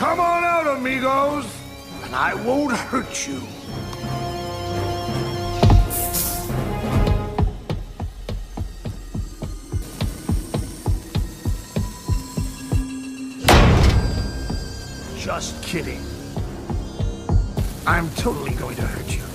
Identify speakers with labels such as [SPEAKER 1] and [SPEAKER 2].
[SPEAKER 1] Come on out, amigos, and I won't hurt you. Just kidding. I'm totally going to hurt you.